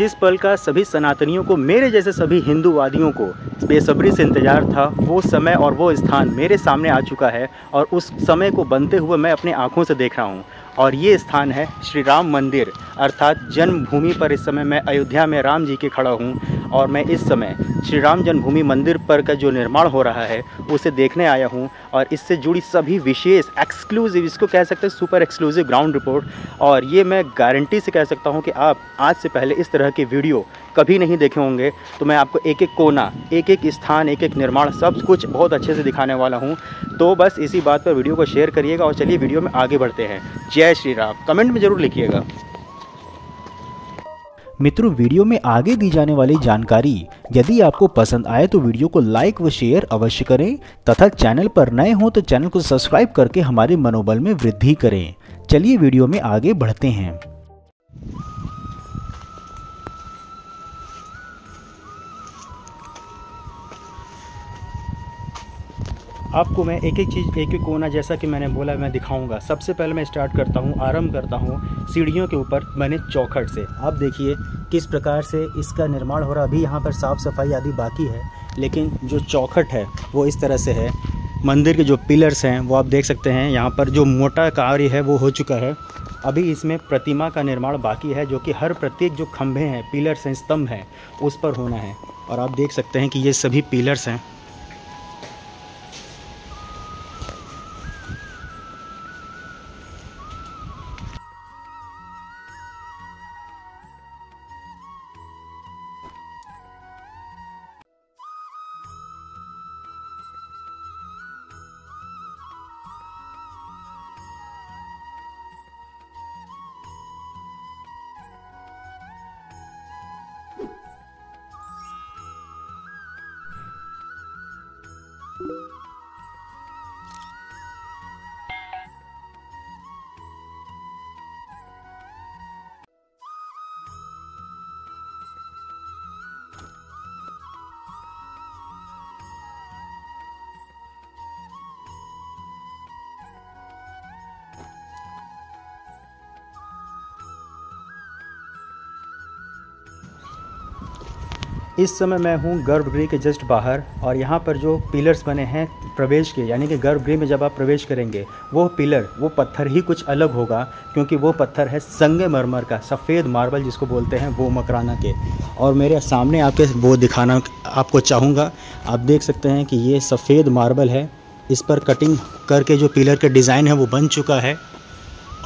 जिस पल का सभी सनातनियों को, मेरे जैसे सभी हिंदूवादियों को बेसब्री से इंतज़ार था, वो समय और वो स्थान मेरे सामने आ चुका है और उस समय को बनते हुए मैं अपने आँखों से देख रहा हूँ। और ये स्थान है श्री राम मंदिर, अर्थात जन्मभूमि पर इस समय मैं अयोध्या में राम जी के खड़ा हूँ। और मैं इस समय श्री राम जन्मभूमि मंदिर पर का जो निर्माण हो रहा है, उसे देखने आया हूँ और इससे जुड़ी सभी विशेष एक्सक्लूसिव इसको कह सकते हैं सुपर एक्सक्लूसिव ग्राउंड रिपोर्ट और ये मैं गारंटी से कह सकता हूँ कि आप आज से पहले इस तरह की वीडियो कभी नहीं देखे होंगे। तो मैं आपको एक एक कोना एक एक स्थान एक एक निर्माण सब कुछ बहुत अच्छे से दिखाने वाला हूँ। तो बस इसी बात पर वीडियो को शेयर करिएगा और चलिए वीडियो में आगे बढ़ते हैं। जय श्री राम। कमेंट में ज़रूर लिखिएगा। मित्रों, वीडियो में आगे दी जाने वाली जानकारी। यदि आपको पसंद आए तो वीडियो को लाइक व शेयर अवश्य करें। तथा चैनल पर नए हों तो चैनल को सब्सक्राइब करके हमारे मनोबल में वृद्धि करें। चलिए वीडियो में आगे बढ़ते हैं। आपको मैं एक एक चीज़ एक एक कोना जैसा कि मैंने बोला, मैं दिखाऊँगा। सबसे पहले मैं स्टार्ट करता हूँ, आरंभ करता हूँ सीढ़ियों के ऊपर मैंने चौखट से। आप देखिए किस प्रकार से इसका निर्माण हो रहा अभी यहाँ पर साफ़ सफ़ाई आदि बाकी है, लेकिन जो चौखट है, वो इस तरह से है। मंदिर के जो पिलर्स हैं, वो आप देख सकते हैं। यहाँ पर जो मोटा कार्य है, वो हो चुका है। अभी इसमें प्रतिमा का निर्माण बाकी है, जो कि हर प्रत्येक जो खंभे हैं, पिलर्स हैं, स्तंभ हैं, उस पर होना है। और आप देख सकते हैं कि ये सभी पिलर्स हैं। इस समय मैं हूँ गर्भगृह के जस्ट बाहर और यहाँ पर जो पिलर्स बने हैं प्रवेश के, यानी कि गर्भगृह में जब आप प्रवेश करेंगे, वो पिलर, वो पत्थर ही कुछ अलग होगा, क्योंकि वो पत्थर है संगे मरमर का, सफ़ेद मार्बल जिसको बोलते हैं वो मकराना के। और मेरे सामने आपके वो दिखाना आपको चाहूँगा। आप देख सकते हैं कि ये सफ़ेद मार्बल है। इस पर कटिंग करके जो पिलर के डिज़ाइन है वो बन चुका है।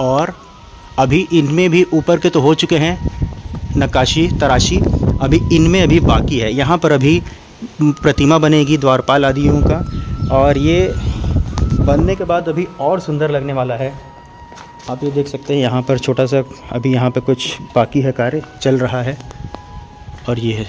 और अभी इनमें भी ऊपर के तो हो चुके हैं नक्काशी तराशी। अभी इनमें अभी बाकी है। यहाँ पर अभी प्रतिमा बनेगी, द्वारपाल आदियों का। और ये बनने के बाद अभी और सुंदर लगने वाला है। आप ये देख सकते हैं, यहाँ पर छोटा सा अभी यहाँ पर कुछ बाकी है कार्य चल रहा है। और ये है।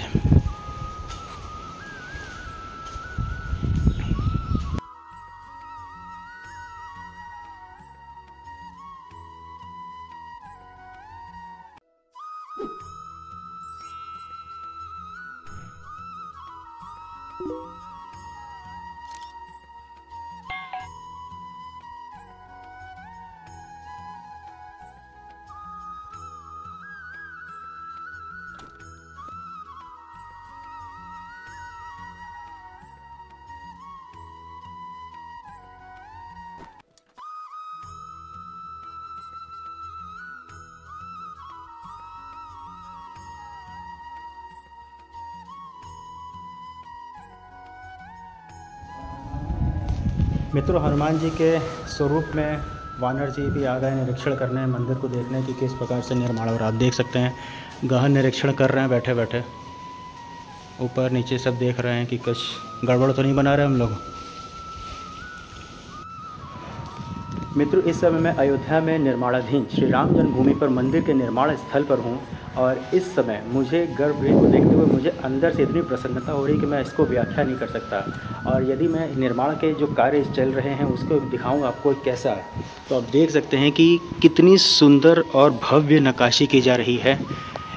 मित्रों, हनुमान जी के स्वरूप में वानर जी भी आ गए निरीक्षण करने, मंदिर को देखने की किस प्रकार से निर्माण और आप देख सकते हैं, गहन निरीक्षण कर रहे हैं बैठे बैठे ऊपर नीचे सब देख रहे हैं कि कुछ गड़बड़ तो नहीं बना रहे हम लोग? मित्रों, इस समय मैं अयोध्या में निर्माणाधीन श्री राम जन्मभूमि पर मंदिर के निर्माण स्थल पर हूँ और इस समय मुझे गर्भगृह को देखते हुए मुझे अंदर से इतनी प्रसन्नता हो रही कि मैं इसको व्याख्या नहीं कर सकता। और यदि मैं निर्माण के जो कार्य चल रहे हैं, उसको दिखाऊँ आपको कैसा तो आप देख सकते हैं कि कितनी सुंदर और भव्य नक्काशी की जा रही है।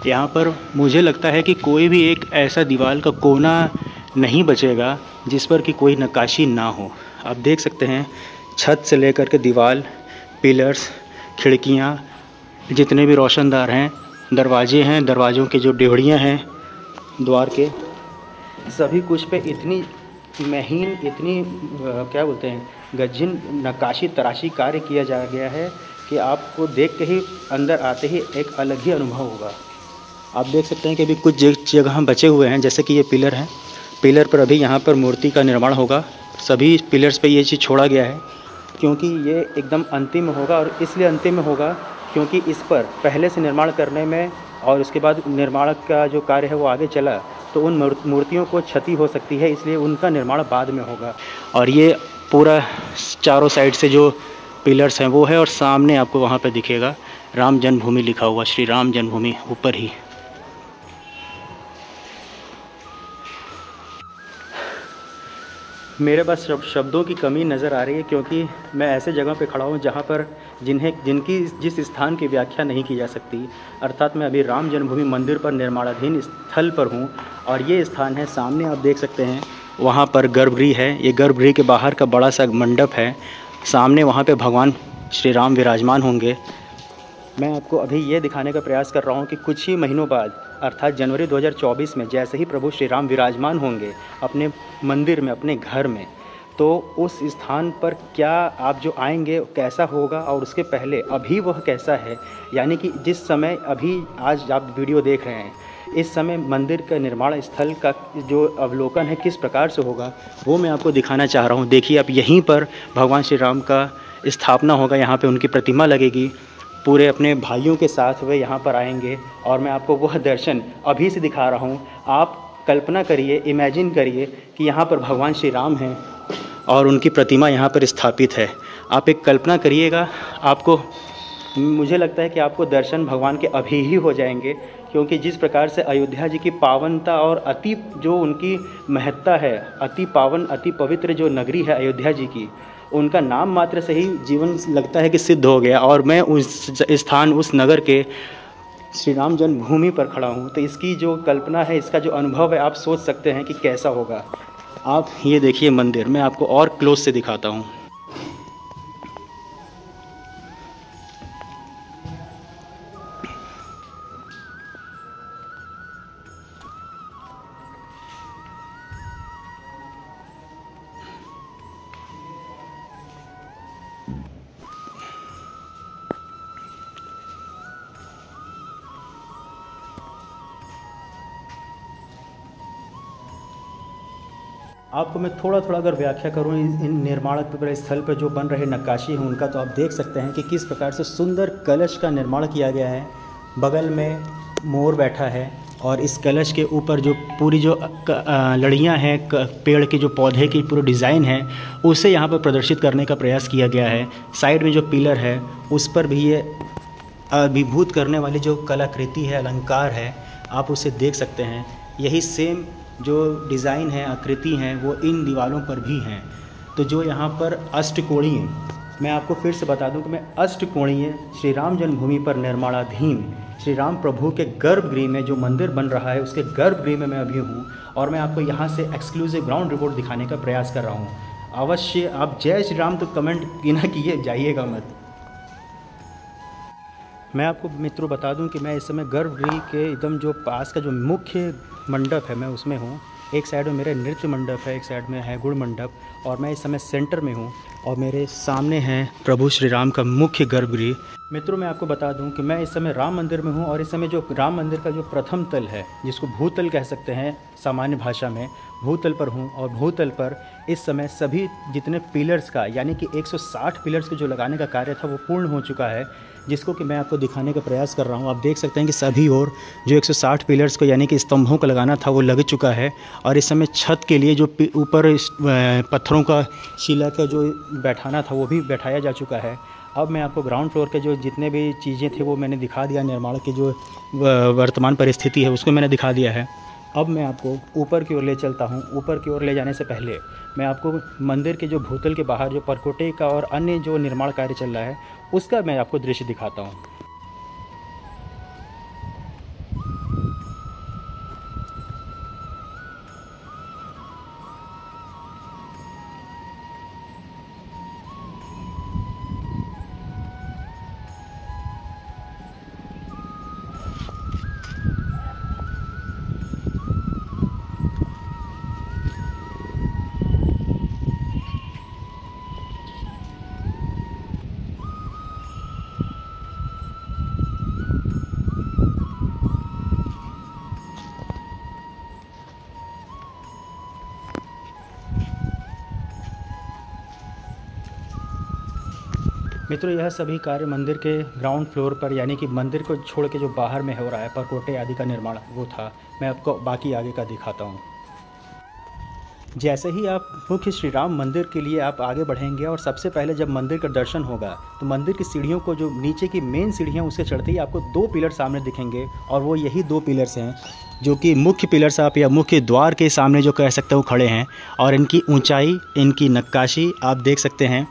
यहाँ पर मुझे लगता है कि कोई भी एक ऐसा दीवार का कोना नहीं बचेगा जिस पर कि कोई नक्काशी ना हो। आप देख सकते हैं छत से लेकर के दीवार पिलर्स, खिड़कियाँ, जितने भी रोशनदार हैं, दरवाजे हैं, दरवाज़ों के जो डेवड़ियाँ हैं, द्वार के, सभी कुछ पे इतनी महीन, इतनी क्या बोलते हैं, गजिन, नक्काशी, तराशी कार्य किया जा गया है कि आपको देख के ही अंदर आते ही एक अलग ही अनुभव होगा। आप देख सकते हैं कि अभी कुछ जगह बचे हुए हैं, जैसे कि ये पिलर हैं। पिलर पर अभी यहाँ पर मूर्ति का निर्माण होगा। सभी पिलर्स पे ये चीज़ छोड़ा गया है। क्योंकि ये एकदम अंतिम होगा और इसलिए अंतिम होगा क्योंकि इस पर पहले से निर्माण करने में और उसके बाद निर्माण का जो कार्य है वो आगे चला तो उन मूर्तियों को क्षति हो सकती है, इसलिए उनका निर्माण बाद में होगा। और ये पूरा चारों साइड से जो पिलर्स हैं वो है और सामने आपको वहाँ पर दिखेगा, राम जन्मभूमि लिखा हुआ, श्री राम जन्मभूमि, ऊपर ही। मेरे पास शब्दों की कमी नज़र आ रही है क्योंकि मैं ऐसे जगह पे खड़ा हूँ जहाँ पर जिन्हें, जिनकी जिस स्थान की व्याख्या नहीं की जा सकती, अर्थात मैं अभी राम जन्मभूमि मंदिर पर निर्माणाधीन स्थल पर हूँ और ये स्थान है, सामने आप देख सकते हैं, वहाँ पर गर्भगृह है, ये गर्भगृह के बाहर का बड़ा सा मंडप है, सामने वहाँ पर भगवान श्री राम विराजमान होंगे। मैं आपको अभी ये दिखाने का प्रयास कर रहा हूँ कि कुछ ही महीनों बाद अर्थात जनवरी 2024 में जैसे ही प्रभु श्री राम विराजमान होंगे अपने मंदिर में, अपने घर में तो उस स्थान पर क्या आप जो आएँगे, कैसा होगा और उसके पहले अभी वह कैसा है? यानी कि जिस समय अभी आज आप वीडियो देख रहे हैं, इस समय मंदिर का निर्माण स्थल का जो अवलोकन है किस प्रकार से होगा, वो मैं आपको दिखाना चाह रहा हूँ। देखिए, आप यहीं पर भगवान श्री राम का स्थापना होगा, यहाँ पे उनकी प्रतिमा लगेगी। पूरे अपने भाइयों के साथ वे यहाँ पर आएँगे और मैं आपको वह दर्शन अभी से दिखा रहा हूँ। आप कल्पना करिए इमेजिन करिए कि यहाँ पर भगवान श्री राम हैं और उनकी प्रतिमा यहाँ पर स्थापित है। आप एक कल्पना करिएगा, आपको, मुझे लगता है कि आपको दर्शन भगवान के अभी ही हो जाएँगे, क्योंकि जिस प्रकार से अयोध्या जी की पावनता और अति, जो उनकी महत्ता है, अति पावन, अति पवित्र जो नगरी है अयोध्या जी की उनका नाम मात्र से ही जीवन लगता है कि सिद्ध हो गया। और मैं उस स्थान, उस नगर के श्री राम जन्मभूमि पर खड़ा हूँ। तो इसकी जो कल्पना है, इसका जो अनुभव है, आप सोच सकते हैं कि कैसा होगा। आप ये देखिए मंदिर, मैं आपको और क्लोज से दिखाता हूँ। आपको मैं थोड़ा थोड़ा अगर व्याख्या करूँ इन निर्माण स्थल पर जो बन रहे नक्काशी हैं, उनका तो आप देख सकते हैं कि किस प्रकार से सुंदर कलश का निर्माण किया गया है। बगल में मोर बैठा है और इस कलश के ऊपर जो पूरी जो लड़ियाँ हैं पेड़ के जो पौधे की पूरी डिज़ाइन है, उसे यहाँ पर प्रदर्शित करने का प्रयास किया गया है। साइड में जो पिलर है, उस पर भी ये अभिभूत करने वाली जो कलाकृति है, अलंकार है, आप उसे देख सकते हैं। यही सेम जो डिज़ाइन है, आकृति हैं, वो इन दीवारों पर भी हैं। तो जो यहाँ पर अष्टकोणीय मैं आपको फिर से बता दूँ कि मैं अष्टकोणीय श्री राम जन्मभूमि पर निर्माणाधीन श्री राम प्रभु के गर्भगृह में जो मंदिर बन रहा है, उसके गर्भगृह में मैं अभी हूँ और मैं आपको यहाँ से एक्सक्लूसिव ग्राउंड रिपोर्ट दिखाने का प्रयास कर रहा हूँ। अवश्य आप जय श्री राम तो कमेंट बिना किए जाइएगा मत। मैं आपको मित्रों बता दूँ कि मैं इस समय गर्भगृह के एकदम जो पास का जो मुख्य मंडप है, मैं उसमें हूँ। एक साइड में मेरा नृत्य मंडप है, एक साइड में है गुड़ मंडप और मैं इस समय सेंटर में हूँ और मेरे सामने हैं प्रभु श्री राम का मुख्य गर्भगृह मित्रों, मैं आपको बता दूँ कि मैं इस समय राम मंदिर में हूँ और इस समय जो राम मंदिर का जो प्रथम तल है, जिसको भूतल कह सकते हैं सामान्य भाषा में, भूतल पर हूँ और भूतल पर इस समय सभी जितने पिलर्स का, यानी कि 160 पिलर्स को जो लगाने का कार्य था, वो पूर्ण हो चुका है। जिसको कि मैं आपको दिखाने का प्रयास कर रहा हूँ। आप देख सकते हैं कि सभी और जो 160 पिलर्स को यानी कि स्तंभों को लगाना था, वो लग चुका है। और इस समय छत के लिए जो ऊपर पत्थरों का शिला का जो बैठाना था, वो भी बैठाया जा चुका है। अब मैं आपको ग्राउंड फ्लोर के जो जितने भी चीज़ें थे, वो मैंने दिखा दिया। निर्माण की जो वर्तमान परिस्थिति है, उसको मैंने दिखा दिया है। अब मैं आपको ऊपर की ओर ले चलता हूँ। ऊपर की ओर ले जाने से पहले मैं आपको मंदिर के जो भूतल के बाहर, जो परकोटे का और अन्य जो निर्माण कार्य चल रहा है, उसका मैं आपको दृश्य दिखाता हूँ। मित्रों, यह सभी कार्य मंदिर के ग्राउंड फ्लोर पर, यानी कि मंदिर को छोड़ के जो बाहर में हो रहा है, परकोटे आदि का निर्माण, वो था। मैं आपको बाकी आगे का दिखाता हूँ। जैसे ही आप मुख्य श्री राम मंदिर के लिए आप आगे बढ़ेंगे और सबसे पहले जब मंदिर का दर्शन होगा तो मंदिर की सीढ़ियों को जो नीचे की मेन सीढ़ियाँ उसके चढ़ते ही आपको दो पिलर सामने दिखेंगे और वो यही दो पिलर्स हैं, जो कि मुख्य पिलर्स आप या मुख्य द्वार के सामने जो कह सकते हो खड़े हैं और इनकी ऊंचाई, इनकी नक्काशी आप देख सकते हैं।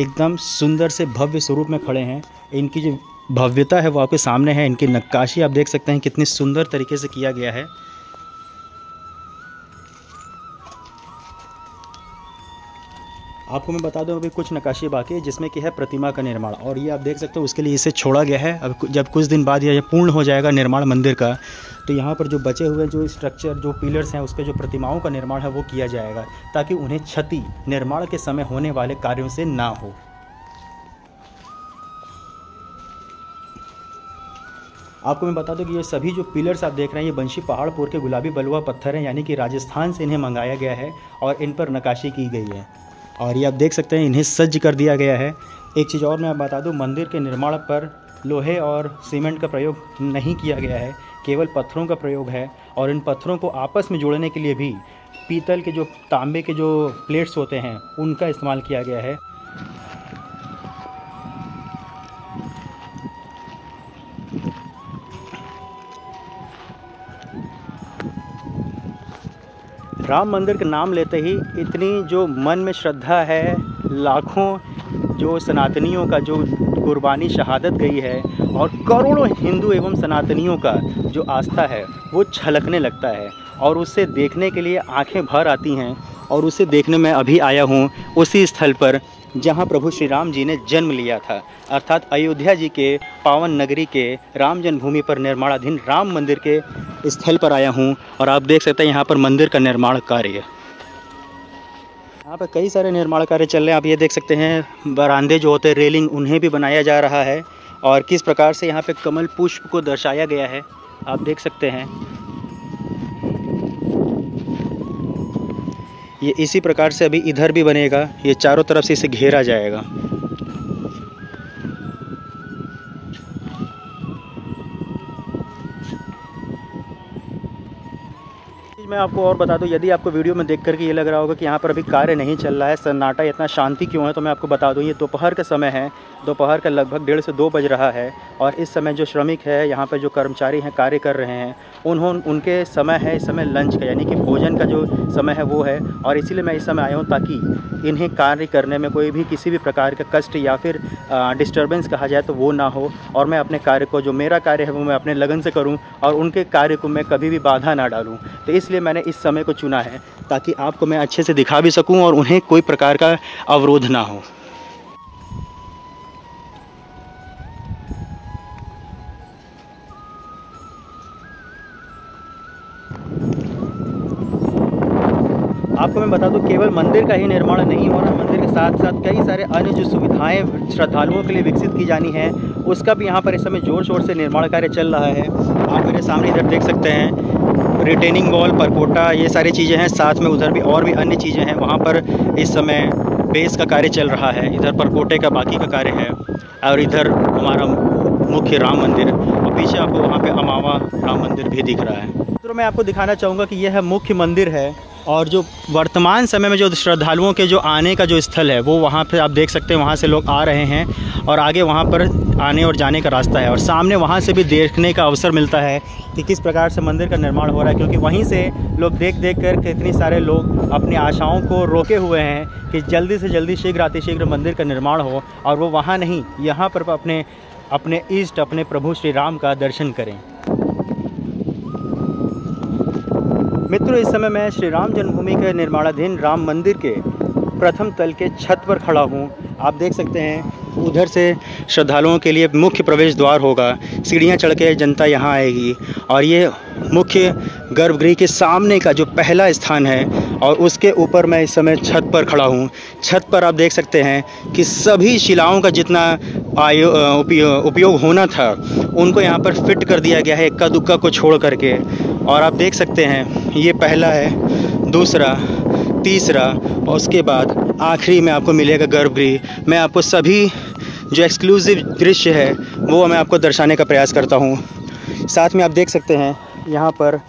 एकदम सुंदर से भव्य स्वरूप में खड़े हैं। इनकी जो भव्यता है वो आपके सामने है। इनकी नक्काशी आप देख सकते हैं कितनी सुंदर तरीके से किया गया है। आपको मैं बता दूँ, अभी कुछ नकाशी बाकी है, जिसमें कि है प्रतिमा का निर्माण। और ये आप देख सकते हो उसके लिए इसे छोड़ा गया है। अब जब कुछ दिन बाद यह पूर्ण हो जाएगा निर्माण मंदिर का तो यहाँ पर जो बचे हुए जो स्ट्रक्चर जो पिलर्स हैं उस पर जो प्रतिमाओं का निर्माण है, वो किया जाएगा, ताकि उन्हें क्षति निर्माण के समय होने वाले कार्यों से ना हो। आपको मैं बता दूँ कि ये सभी जो पिलर्स आप देख रहे हैं, ये बंशी पहाड़पुर के गुलाबी बलुआ पत्थर हैं, यानी कि राजस्थान से इन्हें मंगाया गया है, और इन पर नकाशी की गई है। और ये आप देख सकते हैं, इन्हें सज्ज कर दिया गया है। एक चीज़ और मैं बता दूँ, मंदिर के निर्माण पर लोहे और सीमेंट का प्रयोग नहीं किया गया है, केवल पत्थरों का प्रयोग है और इन पत्थरों को आपस में जोड़ने के लिए भी पीतल के जो तांबे के जो प्लेट्स होते हैं, उनका इस्तेमाल किया गया है। राम मंदिर का नाम लेते ही इतनी जो मन में श्रद्धा है, लाखों जो सनातनियों का जो कुर्बानी शहादत गई है और करोड़ों हिंदू एवं सनातनियों का जो आस्था है, वो छलकने लगता है और उसे देखने के लिए आँखें भर आती हैं और उसे देखने में अभी आया हूँ उसी स्थल पर जहाँ प्रभु श्री राम जी ने जन्म लिया था। अर्थात अयोध्या जी के पावन नगरी के राम जन्मभूमि पर निर्माणाधीन राम मंदिर के स्थल पर आया हूँ और आप देख सकते हैं यहाँ पर मंदिर का निर्माण कार्य। यहाँ पर कई सारे निर्माण कार्य चल रहे हैं। आप ये देख सकते हैं, बरामदे जो होते हैं, रेलिंग उन्हें भी बनाया जा रहा है। और किस प्रकार से यहाँ पे कमल पुष्प को दर्शाया गया है, आप देख सकते हैं। ये इसी प्रकार से अभी इधर भी बनेगा, ये चारों तरफ़ से इसे घेरा जाएगा। मैं आपको और बता दूँ, यदि आपको वीडियो में देख करके ये लग रहा होगा कि यहाँ पर अभी कार्य नहीं चल रहा है, सन्नाटा इतना शांति क्यों है तो मैं आपको बता दूँ, ये दोपहर का समय है, दोपहर का लगभग डेढ़ से दो बज रहा है, और इस समय जो श्रमिक है, यहाँ पर जो कर्मचारी हैं, कार्य कर रहे हैं उन्होंने उनके समय है, इस समय लंच का, यानी कि भोजन का जो समय है, वो है, और इसीलिए मैं इस समय आया हूँ ताकि इन्हें कार्य करने में कोई भी किसी भी प्रकार का कष्ट या फिर डिस्टर्बेंस कहा जाए तो वो ना हो, और मैं अपने कार्य को, जो मेरा कार्य है, वो मैं अपने लगन से करूँ, और उनके कार्य को मैं कभी भी बाधा ना डालूँ। तो इसलिए मैंने इस समय को चुना है ताकि आपको मैं अच्छे से दिखा भी सकूँ और उन्हें कोई प्रकार का अवरोध ना हो। आपको मैं बता दूँ, केवल मंदिर का ही निर्माण नहीं हो रहा, मंदिर के साथ साथ कई सारे अन्य जो सुविधाएँ श्रद्धालुओं के लिए विकसित की जानी है, उसका भी यहाँ पर इस समय ज़ोर शोर से निर्माण कार्य चल रहा है। आप मेरे सामने इधर देख सकते हैं रिटेनिंग वॉल परकोटा, ये सारी चीज़ें हैं। साथ में उधर भी और भी अन्य चीज़ें हैं। वहाँ पर इस समय बेस का कार्य चल रहा है। इधर परकोटे का बाकी का कार्य है और इधर हमारा मुख्य राम मंदिर। और पीछे आपको वहाँ पे अमावा राम मंदिर भी दिख रहा है। तो मैं आपको दिखाना चाहूँगा कि यह मुख्य मंदिर है। और जो वर्तमान समय में जो श्रद्धालुओं के जो आने का जो स्थल है, वो वहाँ पर आप देख सकते हैं, वहाँ से लोग आ रहे हैं और आगे वहाँ पर आने और जाने का रास्ता है और सामने वहाँ से भी देखने का अवसर मिलता है कि किस प्रकार से मंदिर का निर्माण हो रहा है, क्योंकि वहीं से लोग देख देख कर कितनी सारे लोग अपनी आशाओं को रोके हुए हैं कि जल्दी से जल्दी शीघ्र अतिशीघ्र मंदिर का निर्माण हो और वो वहाँ नहीं, यहाँ पर अपने अपने इष्ट अपने प्रभु श्री राम का दर्शन करें। मित्रों, इस समय मैं श्री राम जन्मभूमि के निर्माणाधीन राम मंदिर के प्रथम तल के छत पर खड़ा हूँ। आप देख सकते हैं, उधर से श्रद्धालुओं के लिए मुख्य प्रवेश द्वार होगा। सीढ़ियाँ चढ़ के जनता यहाँ आएगी। और ये मुख्य गर्भगृह के सामने का जो पहला स्थान है, और उसके ऊपर मैं इस समय छत पर खड़ा हूँ। छत पर आप देख सकते हैं कि सभी शिलाओं का जितना आयो उपयोग होना था, उनको यहाँ पर फिट कर दिया गया है इक्का दुक्का को छोड़ करके। और आप देख सकते हैं ये पहला है, दूसरा, तीसरा और उसके बाद आखिरी में आपको मिलेगा गर्भगृह। मैं आपको सभी जो एक्सक्लूसिव दृश्य है, वो मैं आपको दर्शाने का प्रयास करता हूँ। साथ में आप देख सकते हैं, यहाँ पर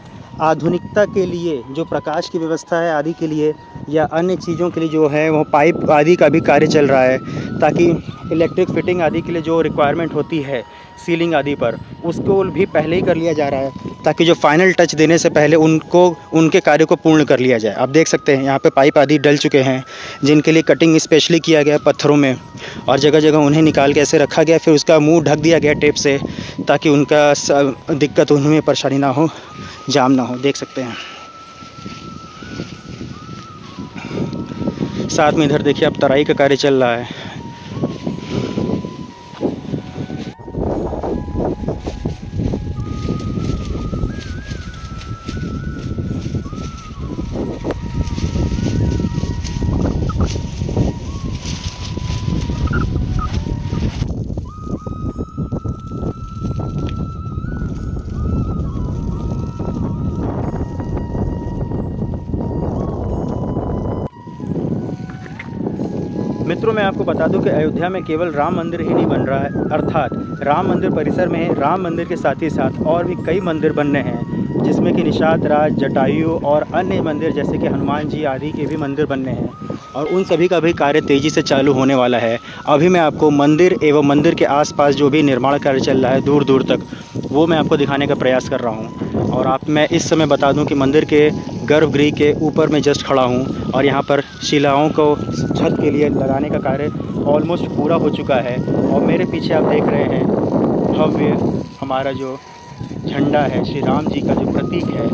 आधुनिकता के लिए जो प्रकाश की व्यवस्था है आदि के लिए या अन्य चीज़ों के लिए जो है, वो पाइप आदि का भी कार्य चल रहा है, ताकि इलेक्ट्रिक फिटिंग आदि के लिए जो रिक्वायरमेंट होती है सीलिंग आदि पर, उसको भी पहले ही कर लिया जा रहा है, ताकि जो फाइनल टच देने से पहले उनको, उनके कार्य को पूर्ण कर लिया जाए। आप देख सकते हैं, यहाँ पे पाइप आदि डल चुके हैं, जिनके लिए कटिंग स्पेशली किया गया पत्थरों में, और जगह जगह उन्हें निकाल के ऐसे रखा गया, फिर उसका मुँह ढक दिया गया टेप से, ताकि उनका दिक्कत उनमें परेशानी ना हो, जाम ना हो। देख सकते हैं। साथ में इधर देखिए, अब तराई का कार्य चल रहा है मित्रों मैं आपको दूँ कि अयोध्या में केवल राम मंदिर ही नहीं बन रहा है, अर्थात राम मंदिर परिसर में राम मंदिर के साथ ही साथ और भी कई मंदिर बनने हैं, जिसमें कि निषाद राज, जटायु और अन्य मंदिर जैसे कि हनुमान जी आदि के भी मंदिर बनने हैं, और उन सभी का भी कार्य तेज़ी से चालू होने वाला है। अभी मैं आपको मंदिर एवं मंदिर के आसपास जो भी निर्माण कार्य चल रहा है दूर दूर तक, वो मैं आपको दिखाने का प्रयास कर रहा हूँ। और आप, मैं इस समय बता दूँ कि मंदिर के गर्भगृह के ऊपर मैं जस्ट खड़ा हूँ और यहाँ पर शिलाओं को छत के लिए लगाने का कार्य ऑलमोस्ट पूरा हो चुका है और मेरे पीछे आप देख रहे हैं भव्य हमारा जो झंडा है, श्री राम जी का जो प्रतीक है,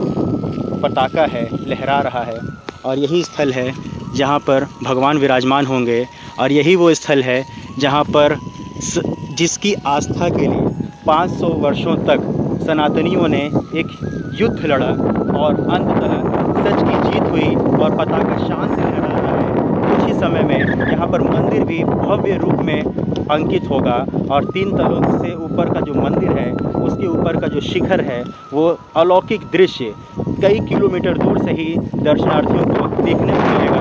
पताका है, लहरा रहा है। और यही स्थल है जहाँ पर भगवान विराजमान होंगे और यही वो स्थल है जहाँ पर जिसकी आस्था के लिए 500 वर्षों तक सनातनियों ने एक युद्ध लड़ा और अंततः सच की जीत हुई और पताका शान से लहरा रहा है। कुछ ही समय में यहाँ पर मंदिर भी भव्य रूप में अंकित होगा और तीन तलों से ऊपर का जो मंदिर है, उसके ऊपर का जो शिखर है, वो अलौकिक दृश्य कई किलोमीटर दूर से ही दर्शनार्थियों को देखने को मिलेगा।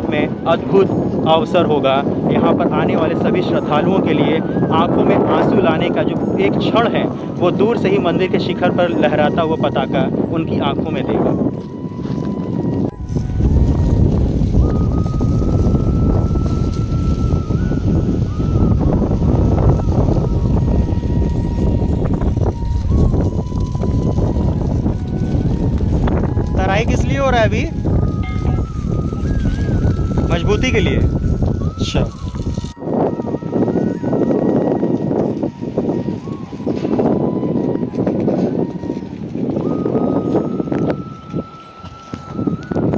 आप में अद्भुत अवसर होगा। यहाँ पर आने वाले सभी श्रद्धालुओं के लिए आँखों में आँसू लाने का जो एक क्षण है, वो दूर से ही मंदिर के शिखर पर लहराता हुआ पताका उनकी आँखों में देगा। तराई किस लिए हो रहा है अभी? मजबूती के लिए। अच्छा।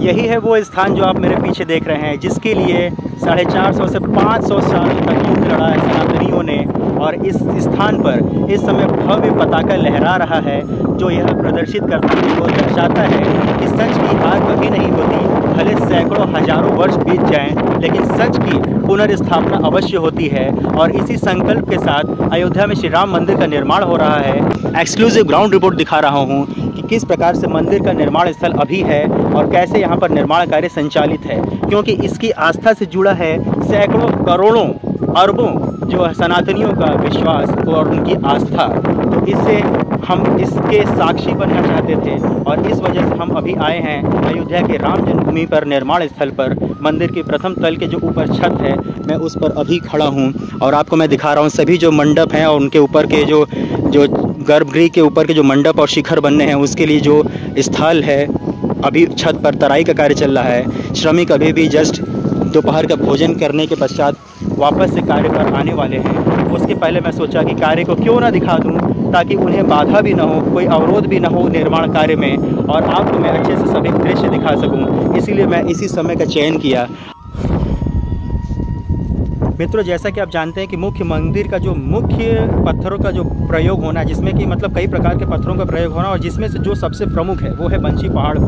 यही है वो स्थान जो आप मेरे पीछे देख रहे हैं जिसके लिए साढ़े चार सौ से पाँच सौ साल तक युद्ध लड़ा है सनातनियों ने। और इस स्थान पर इस समय भव्य पताका लहरा रहा है, जो यह प्रदर्शित करता है वो दर्शाता है कि सच की हार कभी नहीं होती। भले सैकड़ों हज़ारों वर्ष बीत जाएँ, लेकिन सच की पुनर्स्थापना अवश्य होती है और इसी संकल्प के साथ अयोध्या में श्री राम मंदिर का निर्माण हो रहा है। एक्सक्लूसिव ग्राउंड रिपोर्ट दिखा रहा हूँ कि किस प्रकार से मंदिर का निर्माण स्थल अभी है और कैसे यहाँ पर निर्माण कार्य संचालित है, क्योंकि इसकी आस्था से जुड़ा है सैकड़ों करोड़ों अरबों जो है सनातनियों का विश्वास और उनकी आस्था। तो इससे हम इसके साक्षी बनना चाहते थे और इस वजह से हम अभी आए हैं अयोध्या के राम जन्मभूमि पर निर्माण स्थल पर। मंदिर के प्रथम तल के जो ऊपर छत है, मैं उस पर अभी खड़ा हूँ और आपको मैं दिखा रहा हूँ, सभी जो मंडप हैं और उनके ऊपर के जो जो गर्भगृह के ऊपर के जो मंडप और शिखर बनने हैं, उसके लिए जो स्थल है, अभी छत पर तराई का कार्य चल रहा है। श्रमिक अभी भी जस्ट दोपहर का भोजन करने के पश्चात वापस से कार्य पर आने वाले हैं। उसके पहले मैं सोचा कि कार्य को क्यों ना दिखा दूँ, ताकि उन्हें बाधा भी ना हो, कोई अवरोध भी ना हो निर्माण कार्य में, और आपको मैं अच्छे से सभी दृश्य दिखा सकूँ। इसीलिए मैं इसी समय का चयन किया। मित्रों, जैसा कि आप जानते हैं कि मुख्य मंदिर का जो मुख्य पत्थरों का जो प्रयोग होना है, जिसमें कि मतलब कई प्रकार के पत्थरों का प्रयोग होना और जिसमें से जो सबसे प्रमुख है, वो है बंशी पहाड़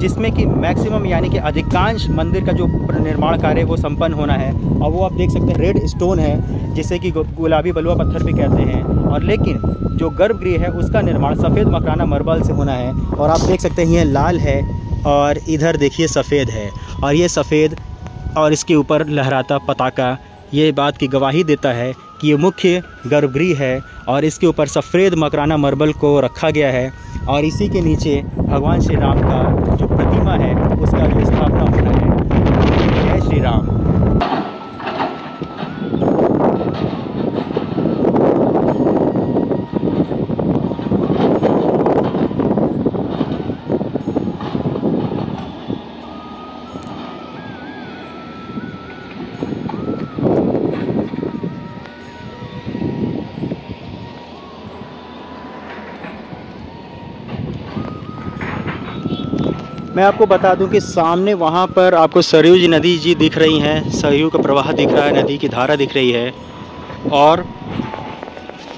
जिसमें कि मैक्सिमम यानी कि अधिकांश मंदिर का जो निर्माण कार्य, वो संपन्न होना है। और वो आप देख सकते हैं रेड स्टोन है, जिसे कि गुलाबी बलुआ पत्थर भी कहते हैं। और लेकिन जो गर्भगृह है, उसका निर्माण सफ़ेद मकराना मरबल से होना है, और आप देख सकते हैं, ये लाल है, और इधर देखिए सफ़ेद है, और ये सफ़ेद, और इसके ऊपर लहराता पताका ये बात की गवाही देता है कि ये मुख्य गर्भगृह है और इसके ऊपर सफ़ेद मकराना मर्बल को रखा गया है और इसी के नीचे भगवान श्री राम का जो प्रतिमा है, उसका जो स्थापना होना है, जय श्री राम। मैं आपको बता दूँ कि सामने वहाँ पर आपको सरयू जी नदी जी दिख रही हैं। सरयू का प्रवाह दिख रहा है, नदी की धारा दिख रही है। और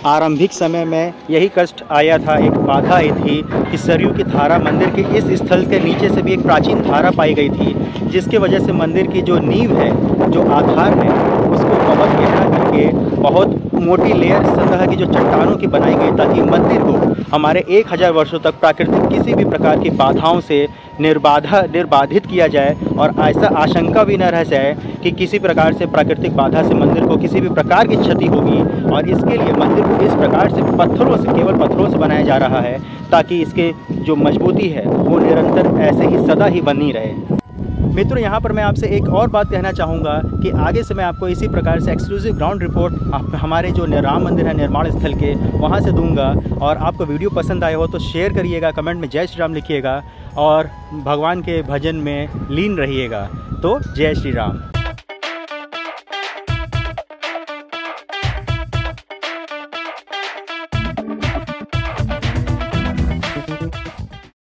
आरंभिक समय में यही कष्ट आया था, एक बाधा आई थी कि सरयू की धारा मंदिर के इस स्थल के नीचे से भी एक प्राचीन धारा पाई गई थी, जिसके वजह से मंदिर की जो नींव है, जो आधार है, उसको बहुत गहरा करके बहुत मोटी लेयर सतह की जो चट्टानों की बनाई गई ताकि मंदिर को हमारे एक हज़ार वर्षों तक प्राकृतिक किसी भी प्रकार की बाधाओं से निर्बाधा, निर्बाधित किया जाए और ऐसा आशंका भी न रह जाए कि किसी प्रकार से प्राकृतिक बाधा से मंदिर को किसी भी प्रकार की क्षति होगी। और इसके लिए मंदिर को इस प्रकार से पत्थरों से, केवल पत्थरों से बनाया जा रहा है ताकि इसके जो मजबूती है, वो निरंतर ऐसे ही सदा ही बनी रहे। मित्रों, यहाँ पर मैं आपसे एक और बात कहना चाहूँगा कि आगे से मैं आपको इसी प्रकार से एक्सक्लूसिव ग्राउंड रिपोर्ट हमारे जो राम मंदिर है, निर्माण स्थल के, वहाँ से दूँगा। और आपको वीडियो पसंद आए हो तो शेयर करिएगा कमेंट में जय श्री राम लिखिएगा और भगवान के भजन में लीन रहिएगा। तो जय श्री राम।